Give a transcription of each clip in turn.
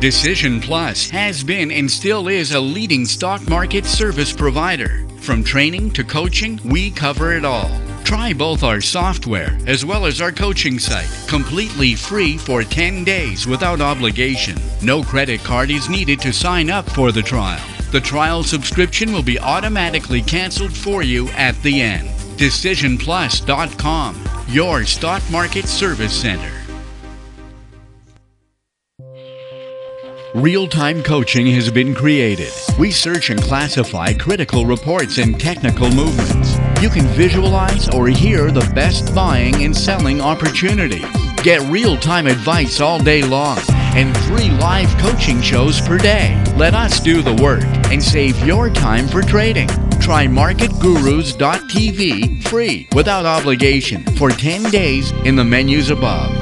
Decision Plus has been and still is a leading stock market service provider. From training to coaching, we cover it all. Try both our software as well as our coaching site, completely free for 10 days without obligation. No credit card is needed to sign up for the trial. The trial subscription will be automatically canceled for you at the end. DecisionPlus.com, your stock market service center. Real time coaching has been created. We search and classify critical reports and technical movements. You can visualize or hear the best buying and selling opportunities. Get real time advice all day long and three live coaching shows per day. Let us do the work and save your time for trading. Try marketgurus.tv free without obligation for 10 days in the menus above.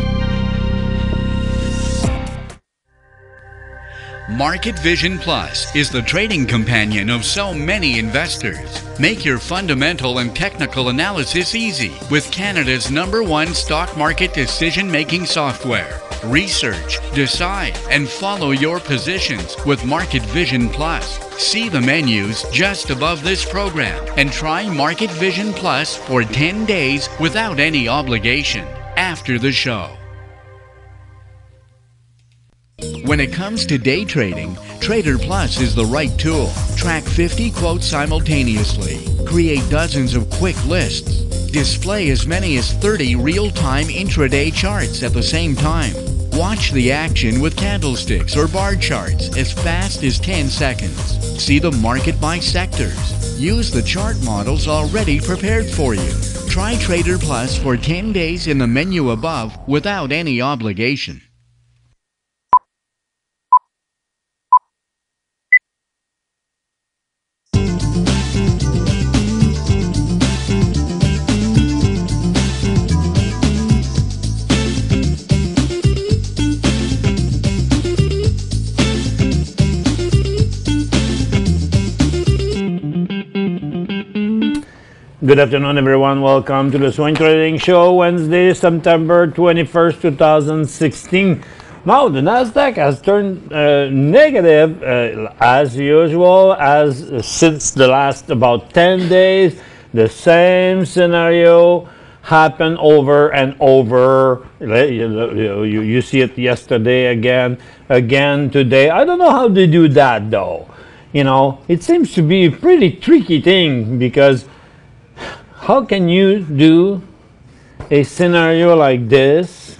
Market Vision Plus is the trading companion of so many investors. Make your fundamental and technical analysis easy with Canada's number one stock market decision making software. Research, decide, and follow your positions with Market Vision Plus. See the menus just above this program and try Market Vision Plus for 10 days without any obligation after the show. When it comes to day trading, Trader Plus is the right tool. Track 50 quotes simultaneously, create dozens of quick lists, display as many as 30 real time intraday charts at the same time. Watch the action with candlesticks or bar charts as fast as 10 seconds. See the market by sectors. Use the chart models already prepared for you. Try Trader Plus for 10 days in the menu above without any obligation. Good afternoon, everyone. Welcome to the Swing Trading Show, Wednesday, September 21st, 2016. Now, the Nasdaq has turned uh, negative uh, as usual, as uh, since the last about 10 days. The same scenario happened over and over. You, you, you see it yesterday again, again today. I don't know how they do that though. You know, it seems to be a pretty tricky thing because how can you do a scenario like this?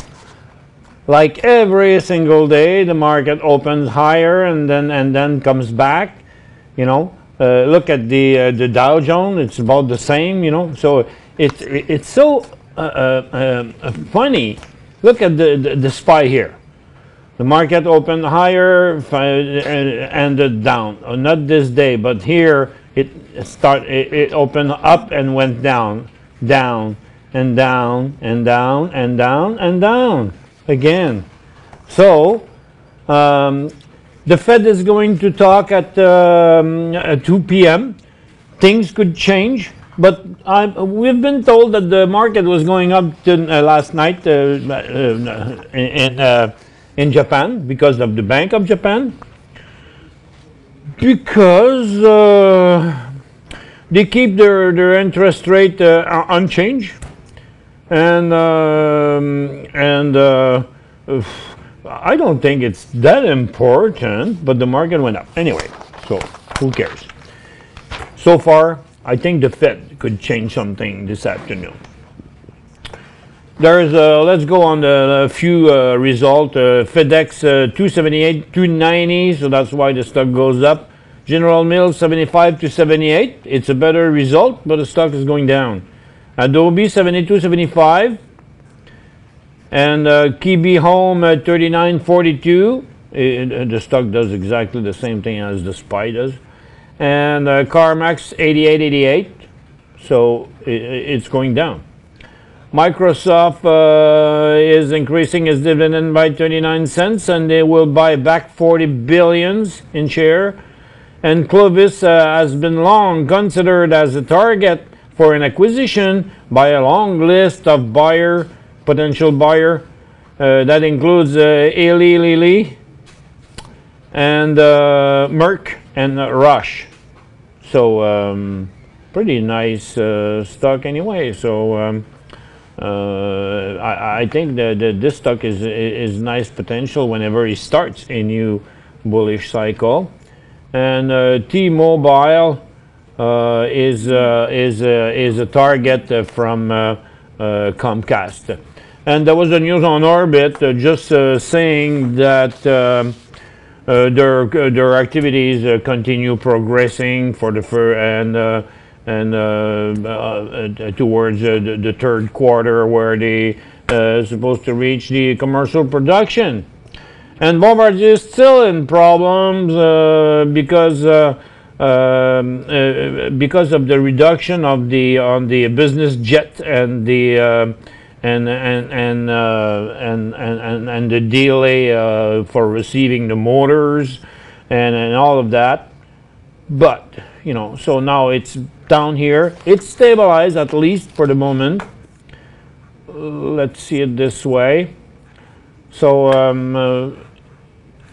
Like every single day, the market opens higher and then and then comes back. You know, uh, look at the uh, the Dow Jones; it's about the same. You know, so it's it's so uh, uh, uh funny. Look at the, the the SPY here. The market opened higher, uh, ended down. Not this day, but here it start it, it opened up and went down, down and down and down and down and down again. So um, the Fed is going to talk at, um, at 2 p.m. Things could change, but I, we've been told that the market was going up to, uh, last night uh, uh, in, uh, in Japan because of the Bank of Japan because uh, they keep their, their interest rate uh, unchanged and um, and uh, I don't think it's that important but the market went up. Anyway so who cares? So far I think the Fed could change something this afternoon there's uh, let's go on the, few uh, result. Uh, FedEx uh, 278, 290, so that's why the stock goes up. General Mills 75 to 78. It's a better result, but the stock is going down. Adobe 72, 75. And uh, KB Home at 39.42. The stock does exactly the same thing as the SPY does. And uh, CarMax 88.88. So it, it's going down. Microsoft uh, is increasing its dividend by 29 cents and they will buy back 40 billions in share. And Clovis uh, has been long considered as a target for an acquisition by a long list of buyer, potential buyer. Uh, that includes uh, Eli Lilly, and uh, Merck and Roche. So um, pretty nice uh, stock anyway. So um, uh, I, I, think that, that this stock is is nice potential whenever it starts a new bullish cycle. And uh, T-Mobile uh, is is is a target from Comcast. And there was a news on Orbite just saying that. Uh, their uh, their activities uh, continue progressing for the fir- and and towards the, the, third quarter where they are supposed to reach the commercial production. And Bombardier is still in problems because. Um, uh, because of the reduction of the on the business jet and the uh, and and and, uh, and and and the delay uh, for receiving the motors and and all of that. But you know, so now it's down here. It's stabilized at least for the moment. Let's see it this way. So um, uh,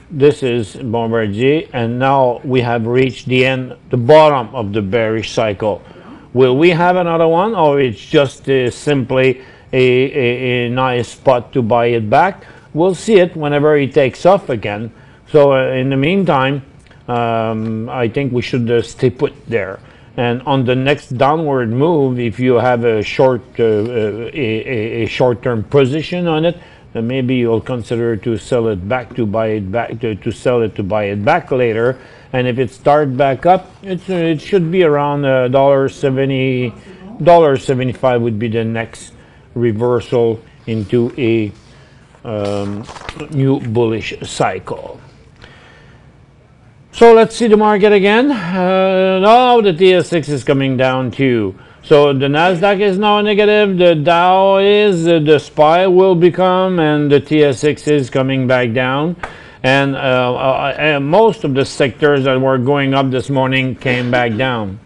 this is Bombardier, and now we have reached the end, the bottom of the bearish cycle. Will we have another one, or it's just uh, simply a, a, a, nice spot to buy it back. We'll see it whenever it takes off again. So uh, in the meantime, um, I think we should uh, stay put there. And on the next downward move, if you have a short, uh, uh a, a short-term position on it, then maybe you'll consider to sell it back to buy it back to, to sell it to buy it back later. And if it starts back up, it's, uh, it should be around uh, dollar seventy, dollar seventy-five would be the next reversal into a um, new bullish cycle. So let's see the market again. Uh, now the TSX is coming down too. So the Nasdaq is now negative. The Dow is. Uh, the SPY will become, and the TSX is coming back down. And uh, uh, uh most of the sectors that were going up this morning came back down.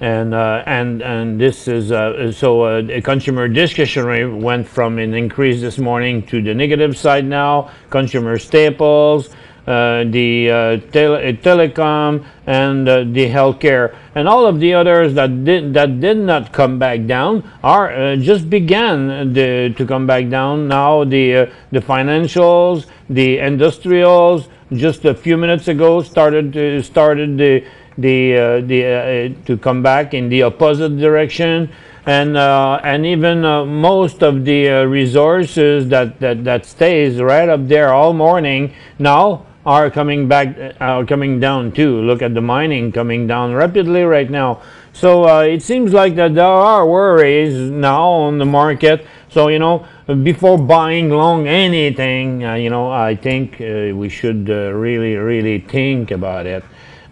And uh, and and this is uh, so uh, consumer discretionary went from an increase this morning to the negative side now. Consumer staples, uh, the uh, tele telecom, and uh, the healthcare, and all of the others that did that did not come back down are just began the, to come back down. Now the the financials, the industrials, just a few minutes ago started started the the, uh, the, uh, to come back in the opposite direction. And, uh, and even most of the resources that, that, that stays right up there all morning now are coming back, are coming down too. Look at the mining coming down rapidly right now. So uh, it seems like that there are worries now on the market. So you know, before buying long anything, uh, you know, I think uh, we should really, really think about it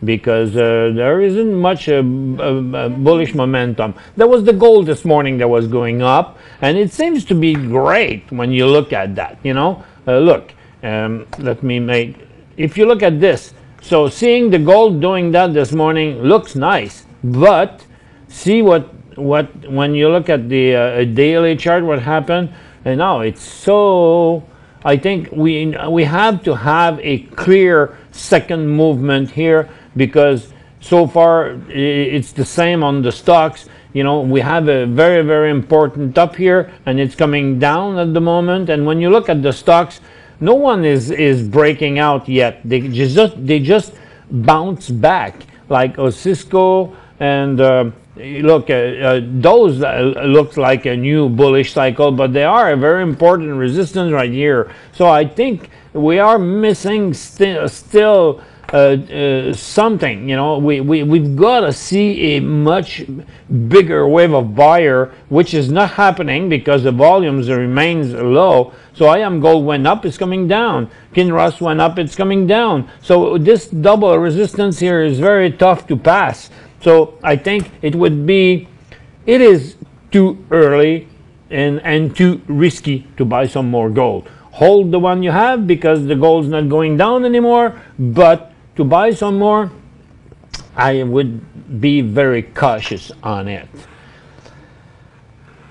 because uh, there isn't much uh, uh, bullish momentum. There was the gold this morning that was going up, and it seems to be great when you look at that. You know, uh, look, um, let me make. If you look at this, so seeing the gold doing that this morning looks nice, but see what what when you look at the uh, daily chart, what happened? And now it's so. I think we we have to have a clear second movement here because so far it's the same on the stocks. You know, we have a very, very important up here and it's coming down at the moment. And when you look at the stocks, no one is, is breaking out yet. They just, they just bounce back like Cisco and uh, look, uh, uh, those uh, look like a new bullish cycle, but they are a very important resistance right here. So I think we are missing st still uh, uh, something. You know, we, we, we've got to see a much bigger wave of buyer, which is not happening because the volumes remains low. So IAMGOLD went up, it's coming down. Kinross went up, it's coming down. So this double resistance here is very tough to pass. So I think it would be, it is too early and, and too risky to buy some more gold. Hold the one you have because the gold's not going down anymore, but to buy some more, I would be very cautious on it.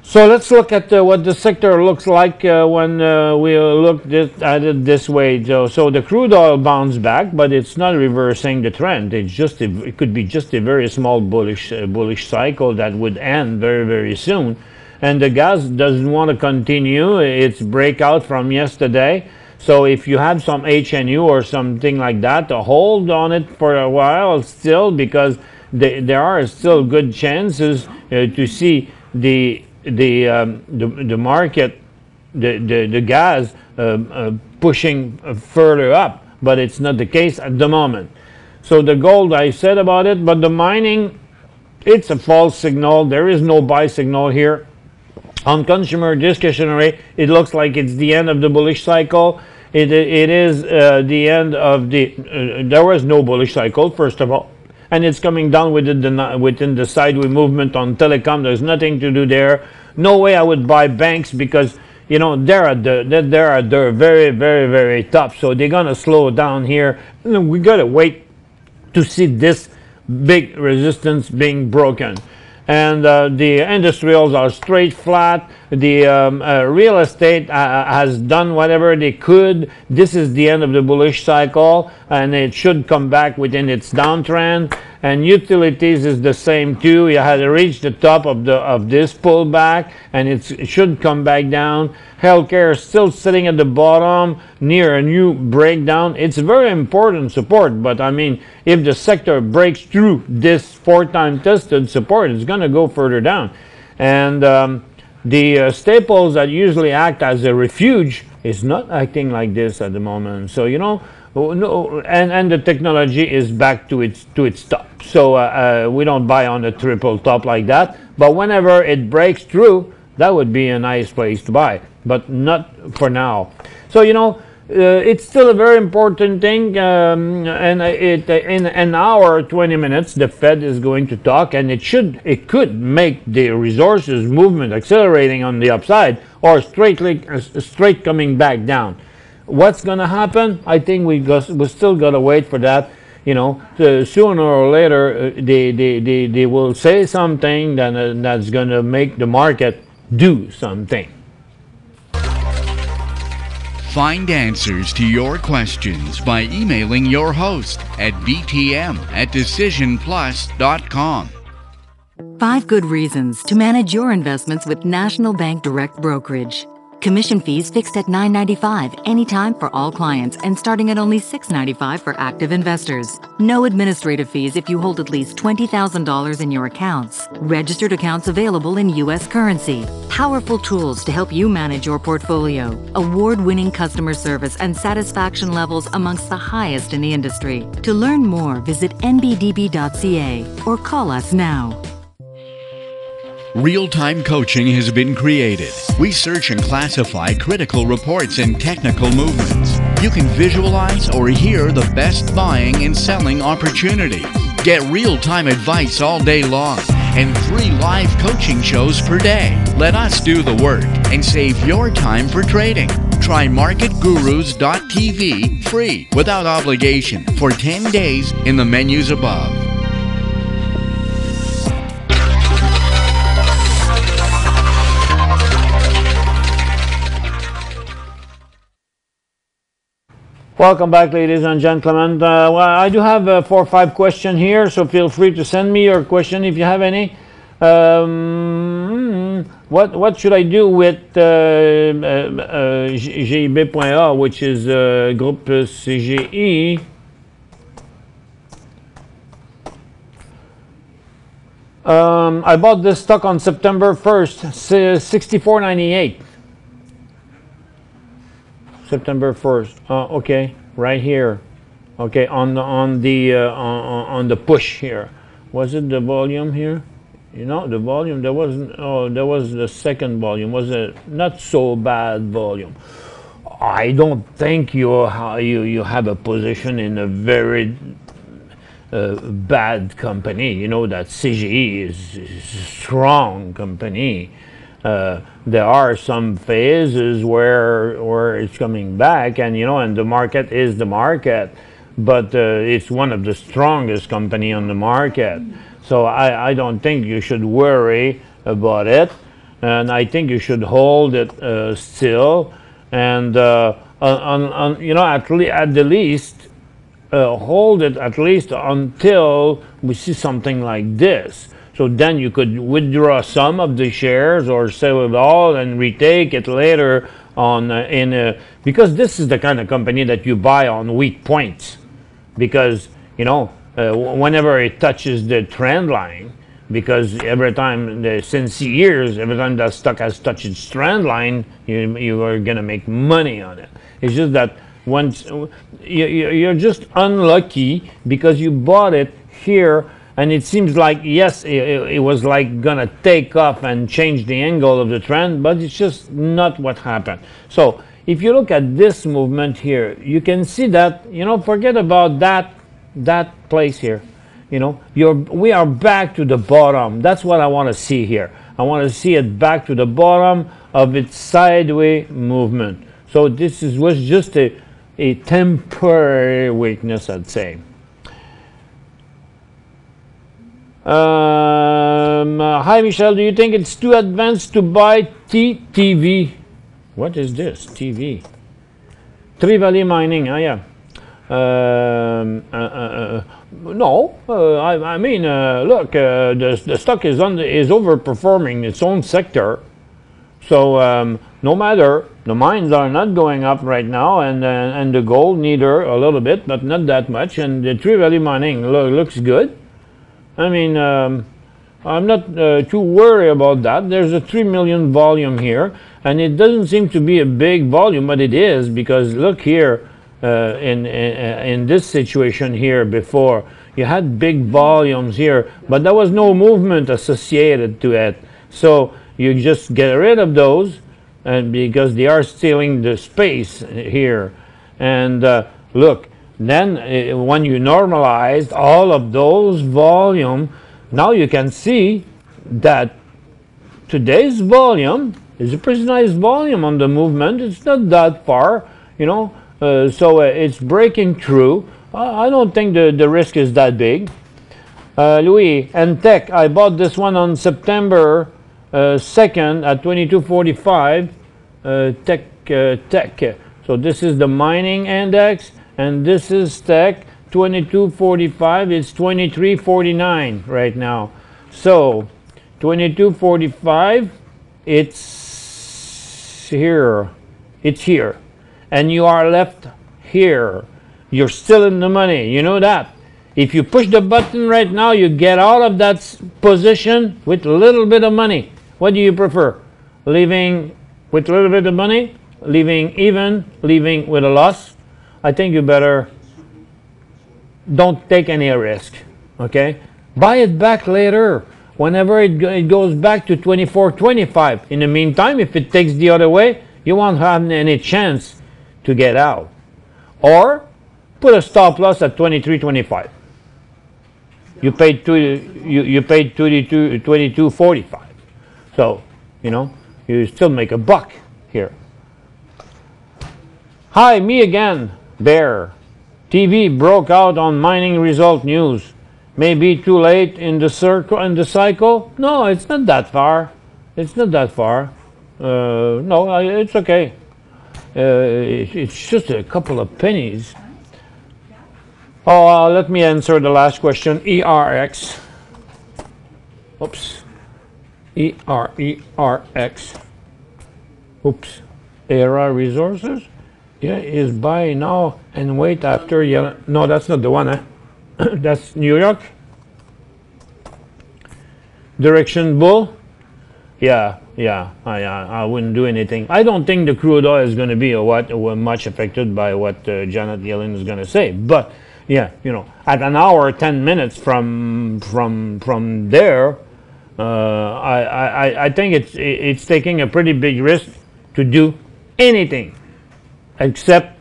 So let's look at uh, what the sector looks like uh, when uh, we look this, at it this way. So, so the crude oil bounced back, but it's not reversing the trend. It's just a, it could be just a very small bullish uh, bullish cycle that would end very very soon. And the gas doesn't want to continue its breakout from yesterday. So if you have some HNU or something like that, hold on it for a while still because the, there are still good chances uh, to see the the, um, the, the market, the, the, the gas uh, uh, pushing further up, but it's not the case at the moment. So the gold, I said about it, but the mining, it's a false signal. There is no buy signal here. On consumer discretionary, it looks like it's the end of the bullish cycle. It, it is uh, the end of the, uh, there was no bullish cycle, first of all and it's coming down within the within the sideways movement on telecom. There's nothing to do there. No way I would buy banks because you know they're at the they're at the very very very top. So they're gonna slow down here. We gotta wait to see this big resistance being broken and uh, the industrials are straight flat. The um, uh, real estate uh, uh, has done whatever they could. This is the end of the bullish cycle, and it should come back within its downtrend. And utilities is the same too. You had reached the top of the of this pullback, and it should come back down. Healthcare is still sitting at the bottom near a new breakdown. It's very important support, but I mean, if the sector breaks through this four-time tested support, it's going to go further down. And um, the uh, staples that usually act as a refuge is not acting like this at the moment. So you know, oh, no, and and the technology is back to its to its top. So uh, uh, we don't buy on a triple top like that. But whenever it breaks through, that would be a nice place to buy, but not for now. So, you know, uh, it's still a very important thing, um, and it, in an hour, 20 minutes, the Fed is going to talk, and it should, it could make the resources movement accelerating on the upside, or straightly, uh, straight coming back down. What's going to happen? I think we we still got to wait for that. You know, sooner or later, uh, they, they, they, they will say something that, uh, that's going to make the market do something. Find answers to your questions by emailing your host at btm at decisionplus.com. Five good reasons to manage your investments with National Bank Direct Brokerage. Commission fees fixed at $9.95 anytime for all clients and starting at only $6.95 for active investors. No administrative fees if you hold at least $20,000 in your accounts. Registered accounts available in U.S. currency. Powerful tools to help you manage your portfolio. Award winning customer service and satisfaction levels amongst the highest in the industry. To learn more, visit nbdb.ca or call us now. Real time coaching has been created. We search and classify critical reports and technical movements. You can visualize or hear the best buying and selling opportunities. Get real time advice all day long and three live coaching shows per day. Let us do the work and save your time for trading. Try marketgurus.tv free without obligation for 10 days in the menus above. Welcome back, ladies and gentlemen. Uh, well, I do have uh, four or five questions here, so feel free to send me your question if you have any. Um, what what should I do with uh, uh, GIB.A, which is uh, Groupe CGI? Um, I bought this stock on September 1st, 64.98. September 1st. Uh, okay, right here. Okay, on the on the uh, on, on the push here. Was it the volume here? You know, the volume. There wasn't. Oh, there was the second volume. Was it not so bad volume? I don't think you you you have a position in a very uh, bad company. You know that CGE is, is a strong company. Uh, there are some phases where where it's coming back, and you know, and the market is the market, but uh, it's one of the strongest company on the market. So I, I don't think you should worry about it. and I think you should hold it uh, still, and uh, on, on, you know at, le- at the least uh, hold it at least until we see something like this. So then you could withdraw some of the shares or sell it all and retake it later on uh, in a, because this is the kind of company that you buy on weak points. Because you know uh, whenever it touches the trend line because every time the, since years every time that stock has touched its trend line you, you are going to make money on it. It's just that once you, you're just unlucky because you bought it here and it seems like yes it, it, was like gonna take off and change the angle of the trend but it's just not what happened. So if you look at this movement here you can see that you know forget about that that place here. You know you're we are back to the bottom. That's what i want to see here. I want to see it back to the bottom of its sideways movement. So this is was just a a temporary weakness i'd say Um, uh, hi, Michel. Do you think it's too advanced to buy TTV? What is this? TV. Trevali Mining. Ah, yeah. Um, uh, uh, uh no, uh, I, I, mean, uh, look, the, the stock is under, is overperforming its own sector. So um, no matter, the mines are not going up right now, and and the gold neither a little bit, but not that much. And the Trevali Mining lo looks good. I mean, um, I'm not uh, too worried about that. There's a 3 million volume here, and it doesn't seem to be a big volume, but it is because look here uh, in, in, uh, in this situation here before. You had big volumes here, but there was no movement associated to it. So you just get rid of those, and because they are stealing the space here. And uh, look, then uh, when you normalized all of those volume, now you can see that today's volume is a pretty nice volume on the movement. It's not that far, you know, uh, so uh, it's breaking through. I don't think the, the risk is that big. Uh, Louis and Teck, I bought this one on September 2nd uh, at 2245. Uh, tech, Teck. So this is the mining index and this is stack 2245 it's 2349 right now. So 2245 it's here it's here. And you are left here. You're still in the money you know that? If you push the button right now you get out of that position with a little bit of money. What do you prefer? Leaving with a little bit of money? Leaving even? Leaving with a loss I think you better don't take any risk. Okay? Buy it back later whenever it, it goes back to 24 25. In the meantime, if it takes the other way, you won't have any chance to get out. Or put a stop loss at 23 25. You paid two, you, you paid 22 22 45. So, you know, you still make a buck here. Hi, me again. Bear. TV broke out on mining result news. Maybe too late in the circle in the cycle? No, it's not that far. It's not that far. Uh, no, it's okay. Uh, it's just a couple of pennies. Oh, uh, let me answer the last question. ERX. Oops. E R E R X. Oops. Era Resources. Yeah, is buy now and wait after Yellen. No, that's not the one, eh? that's New York. Direxion bull. Yeah, yeah, I, I, I wouldn't do anything. I don't think the crude oil is going to be a what much affected by what uh, Janet Yellen is going to say. But yeah, you know, at an hour, ten minutes from from from there, uh, I, I I think it's it's taking a pretty big risk to do anything except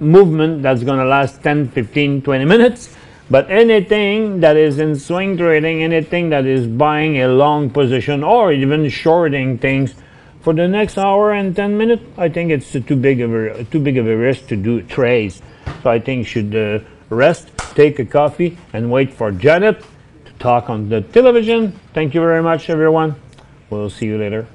movement that's going to last 10, 15, 20 minutes. But anything that is in swing trading, anything that is buying a long position or even shorting things for the next hour and 10 minutes, I think it's too big of a, too big of a risk to do trades. So I think should uh, rest, take a coffee, and wait for Janet to talk on the television. Thank you very much, everyone. We'll see you later.